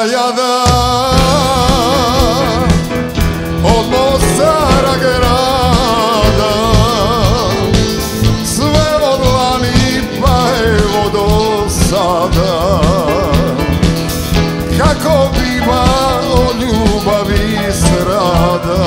čudna jada Od Mostara grada Sve od lani pa evo do sada. Kako biva od ljubavi strada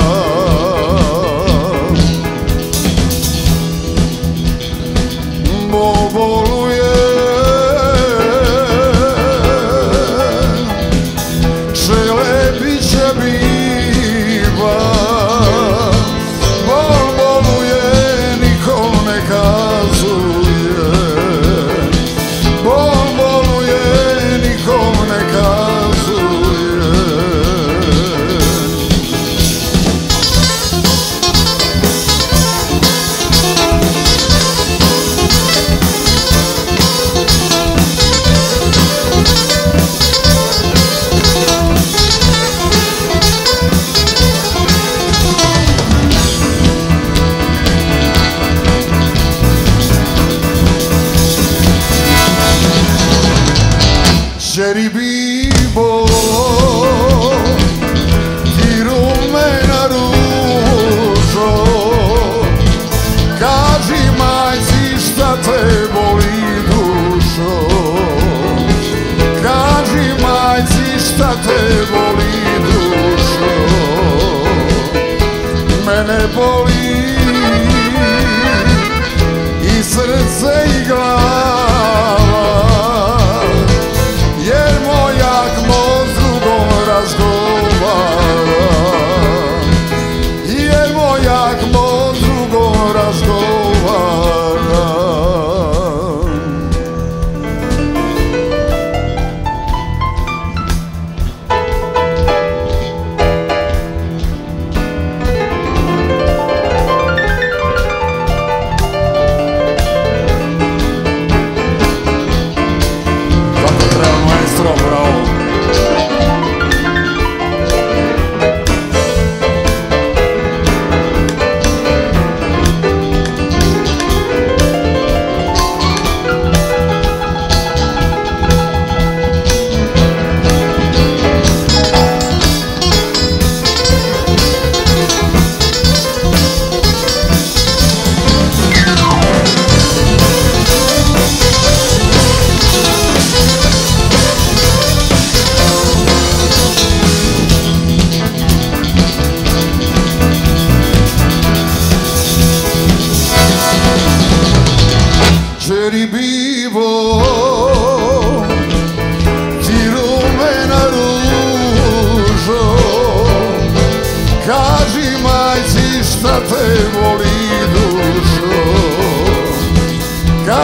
Ženi bibo Ti rumena ružo. Kaži majci šta te boli dušo? Kaži majci šta te boli dušo? Mene boli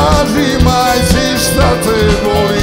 Обіймайтесь, та ти болі.